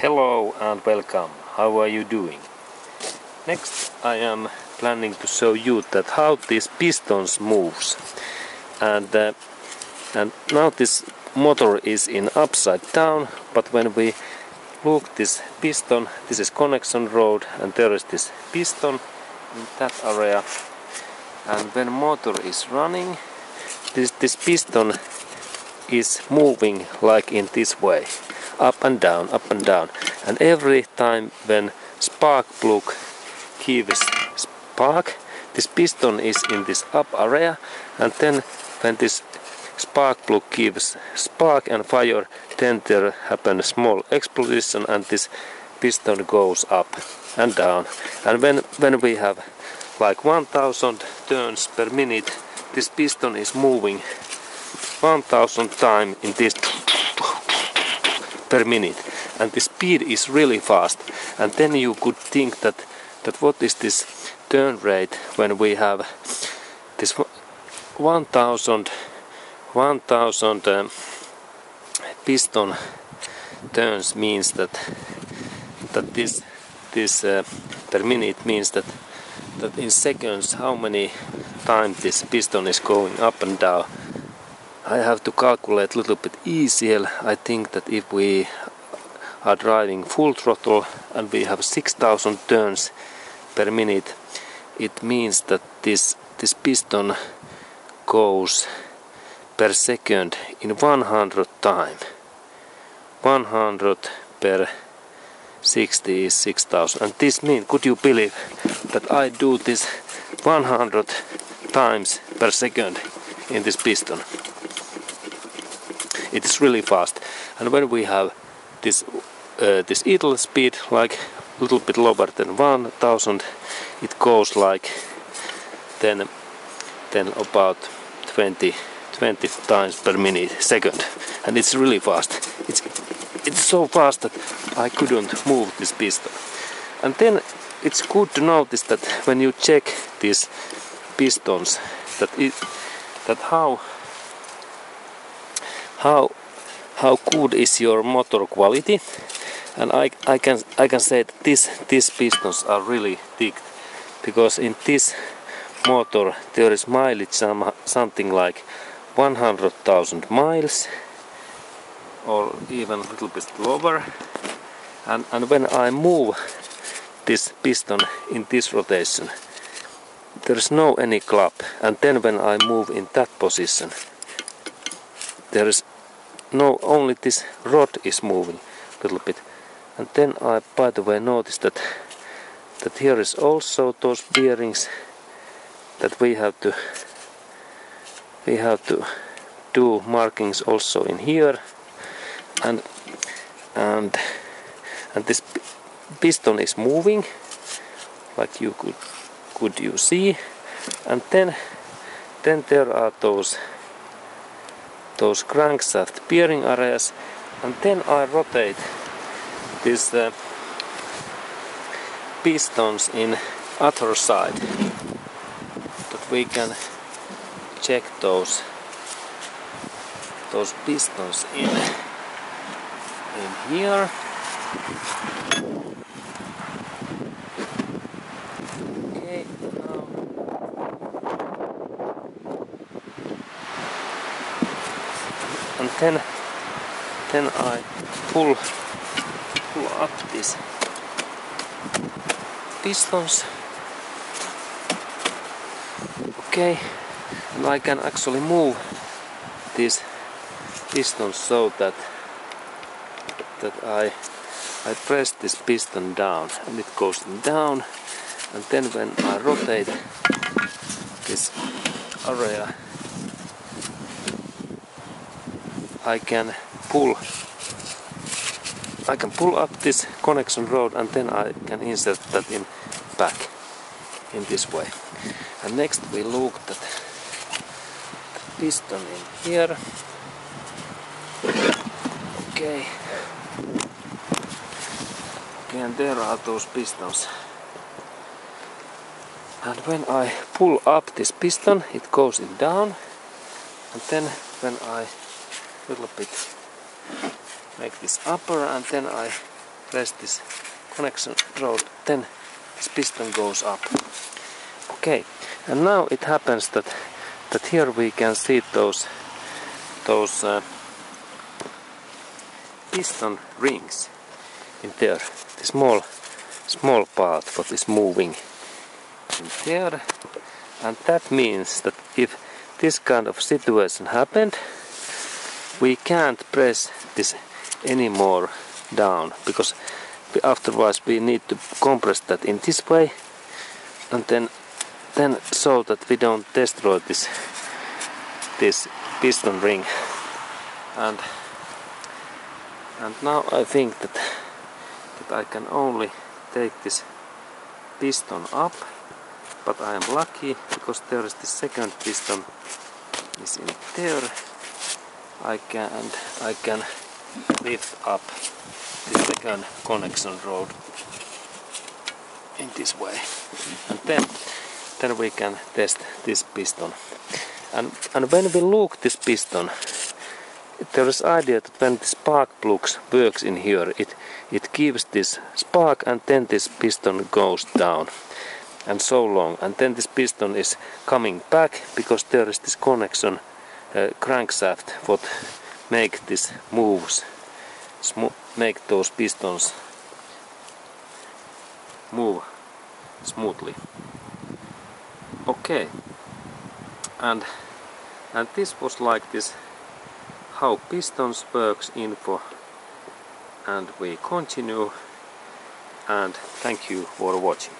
Hello and welcome. How are you doing? Next I am planning to show you that how these pistons moves. And uh, and now this motor is in upside down, but when we look this piston, this is connection rod and there is this piston in that area. And when motor is running, this, this piston is moving like in this way up and down, up and down. And every time when spark plug gives spark, this piston is in this up area, and then when this spark plug gives spark and fire, then there happens a small explosion and this piston goes up and down. And when, when we have like 1000 turns per minute, this piston is moving 1000 times in this per minute. And the speed is really fast. And then you could think that that what is this turn rate when we have this 1000 1000 um, piston turns means that that this this uh, per minute means that that in seconds how many times this piston is going up and down I have to calculate a little bit easier. I think that if we are driving full throttle and we have 6000 turns per minute, it means that this, this piston goes per second in 100 time. 100 per 60 is 6000 and this means could you believe that I do this 100 times per second in this piston it is really fast. And when we have this uh, this idle speed like a little bit lower than 1000 it goes like then then about 20 20 times per minute second. And it's really fast. It's it's so fast that I couldn't move this piston and then it's good to notice that when you check these pistons that it that how how how good is your motor quality? And I, I can I can say that this these pistons are really thick because in this motor there is mileage some, something like 100,000 miles or even a little bit lower. And, and when I move this piston in this rotation there is no any clap and then when I move in that position there is no only this rod is moving a little bit. And then I by the way noticed that that here is also those bearings that we have to we have to do markings also in here. And and and this piston is moving like you could could you see. And then then there are those those crankshaft bearing areas and then I rotate these uh, pistons in other side that we can check those those pistons in in here and then then I pull pull up these pistons okay and I can actually move these pistons so that that I I press this piston down and it goes down. And then when I rotate this area I can pull I can pull up this connection rod and then I can insert that in back in this way. And next we look at the piston in here. Okay. Okay and there are those pistons. And when I pull up this piston it goes down. And then when I little bit. Make this upper and then I press this connection rod. Then this piston goes up. Okay. And now it happens that that here we can see those those uh, piston rings in there. The small small part what is moving in there. And that means that if this kind of situation happened we can't press this anymore down because afterwards we need to compress that in this way and then then so that we don't destroy this this piston ring. And and now I think that that I can only take this piston up but I am lucky because there is the second piston is in there I can I can lift up the second connection rod in this way. And then then we can test this piston. And and when we look this piston there is idea that when the spark plugs works in here it it gives this spark and then this piston goes down. And so long. And then this piston is coming back because there is this connection uh, crankshaft what make this moves make those pistons move smoothly. Okay. And and this was like this how pistons works info. And we continue. And thank you for watching